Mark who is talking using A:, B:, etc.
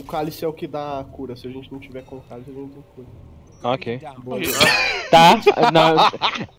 A: O cálice é o que dá a cura. Se a gente não tiver com o cálice, a gente não cura.
B: Ok.
A: Boa.
B: Tá, não,